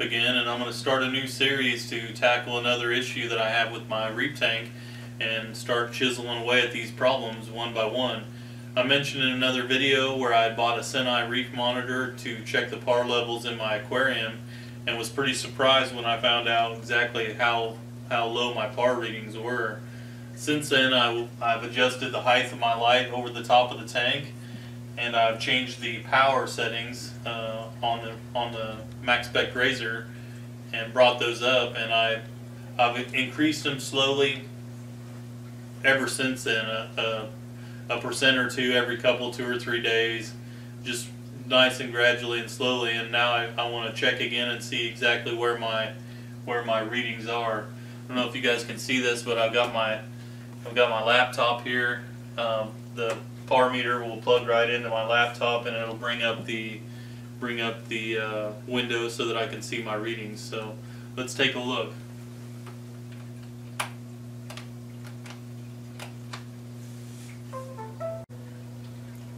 again, and I'm going to start a new series to tackle another issue that I have with my reef tank and start chiseling away at these problems one by one. I mentioned in another video where I bought a Seneye reef monitor to check the par levels in my aquarium and was pretty surprised when I found out exactly how, how low my par readings were. Since then, I, I've adjusted the height of my light over the top of the tank and I've changed the power settings uh, on the on the Maxspect Razor and brought those up and I I've increased them slowly ever since then a, a, a percent or two every couple two or three days just nice and gradually and slowly and now I, I want to check again and see exactly where my where my readings are. I don't know if you guys can see this but I've got my I've got my laptop here. Um, the par meter will plug right into my laptop and it'll bring up the bring up the uh, window so that I can see my readings. So let's take a look.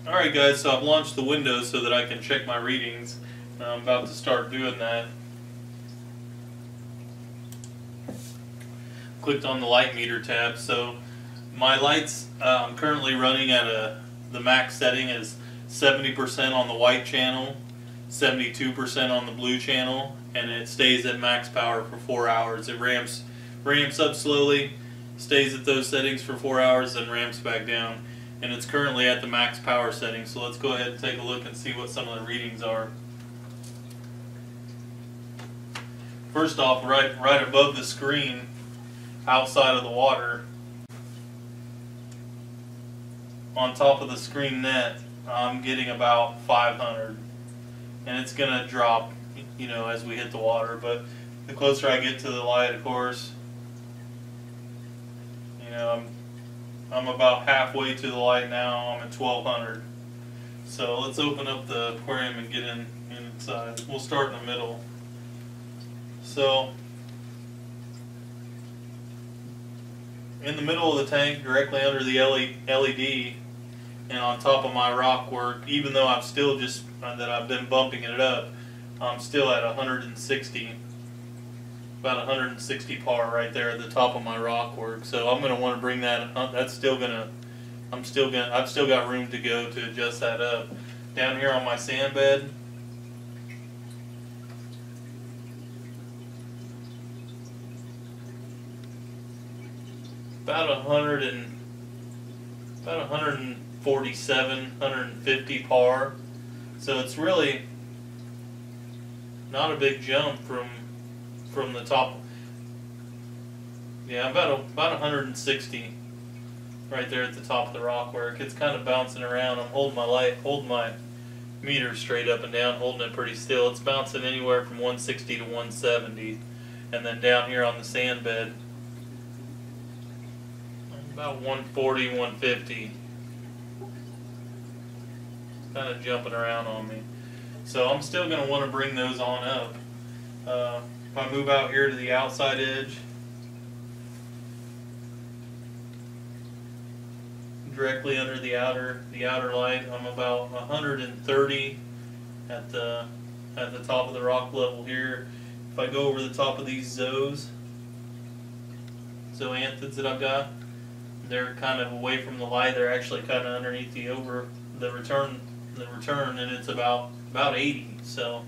Alright guys, so I've launched the window so that I can check my readings. I'm about to start doing that. Clicked on the light meter tab. So my lights, uh, I'm currently running at a, the max setting is 70% on the white channel, 72% on the blue channel, and it stays at max power for four hours. It ramps, ramps up slowly, stays at those settings for four hours, then ramps back down. And it's currently at the max power setting, so let's go ahead and take a look and see what some of the readings are. First off, right, right above the screen, outside of the water, on top of the screen net, I'm getting about 500. And it's going to drop, you know, as we hit the water. But the closer I get to the light, of course, you know, I'm, I'm about halfway to the light now. I'm at 1200. So let's open up the aquarium and get in inside. We'll start in the middle. So, in the middle of the tank, directly under the LED, and on top of my rock work, even though I'm still just, uh, that I've been bumping it up, I'm still at 160, about 160 par right there at the top of my rock work. So I'm going to want to bring that, uh, that's still going to, I'm still going to, I've still got room to go to adjust that up. Down here on my sand bed, about a hundred and about a hundred and 47, 150 par. So it's really not a big jump from from the top. Yeah, about a, about 160 right there at the top of the rock work. It's kind of bouncing around. I'm holding my light, holding my meter straight up and down, holding it pretty still. It's bouncing anywhere from 160 to 170. And then down here on the sand bed, about 140, 150 kind of jumping around on me. So I'm still going to want to bring those on up. Uh, if I move out here to the outside edge, directly under the outer the outer light, I'm about 130 at the at the top of the rock level here. If I go over the top of these zoes, zoanthids that I've got, they're kind of away from the light. They're actually kind of underneath the over the return the return, and it's about about 80. So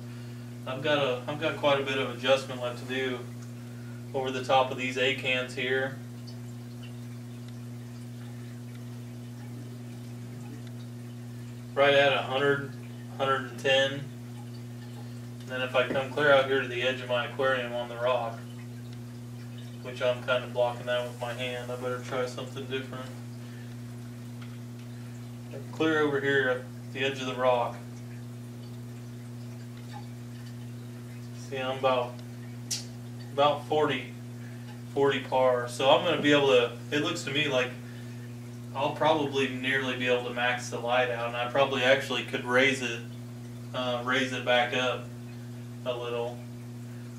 I've got a I've got quite a bit of adjustment left to do over the top of these A cans here. Right at 100, 110. And then if I come clear out here to the edge of my aquarium on the rock, which I'm kind of blocking that with my hand, I better try something different. Clear over here the edge of the rock. See, I'm about about 40, 40 par. So I'm going to be able to, it looks to me like I'll probably nearly be able to max the light out and I probably actually could raise it, uh, raise it back up a little.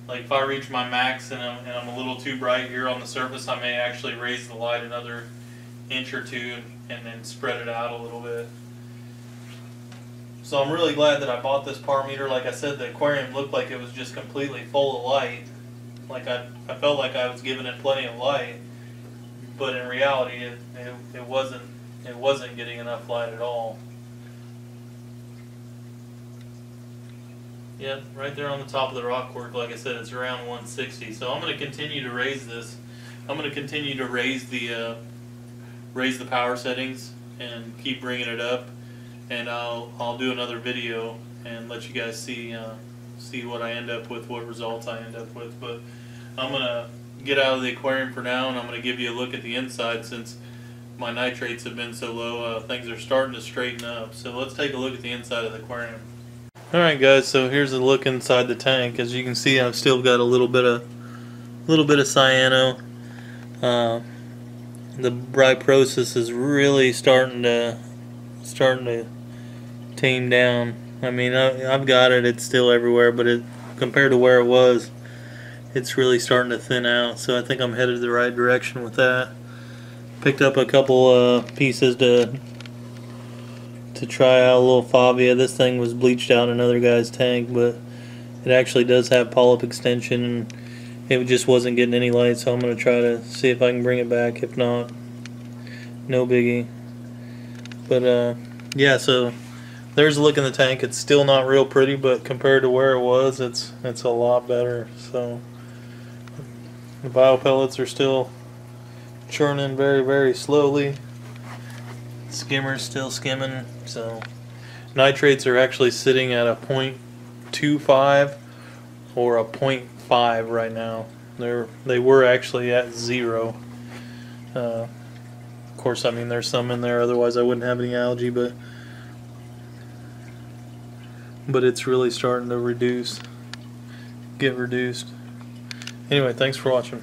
Like if I reach my max and I'm, and I'm a little too bright here on the surface, I may actually raise the light another inch or two and then spread it out a little bit. So I'm really glad that I bought this par meter. Like I said, the aquarium looked like it was just completely full of light. Like I, I felt like I was giving it plenty of light, but in reality, it, it, it wasn't it wasn't getting enough light at all. Yeah, right there on the top of the rock work, like I said, it's around 160. So I'm going to continue to raise this. I'm going to continue to raise the uh, raise the power settings and keep bringing it up. And I'll I'll do another video and let you guys see uh, see what I end up with, what results I end up with. But I'm gonna get out of the aquarium for now, and I'm gonna give you a look at the inside since my nitrates have been so low. Uh, things are starting to straighten up. So let's take a look at the inside of the aquarium. Alright guys, so here's a look inside the tank. As you can see I've still got a little bit of little bit of cyano. Uh, the Bryopsis is really starting to starting to tame down. I mean I, I've got it, it's still everywhere, but it compared to where it was, it's really starting to thin out. So I think I'm headed the right direction with that. Picked up a couple uh, pieces to to try out a little Favia. This thing was bleached out in another guy's tank, but it actually does have polyp extension and it just wasn't getting any light, so I'm going to try to see if I can bring it back. If not, no biggie. But uh, yeah, so there's a look in the tank. It's still not real pretty, but compared to where it was, it's it's a lot better. So the bio pellets are still churning very, very slowly skimmer's still skimming so nitrates are actually sitting at a 0.25 or a 0.5 right now they're they were actually at zero uh, of course I mean there's some in there otherwise I wouldn't have any algae but but it's really starting to reduce get reduced. Anyway thanks for watching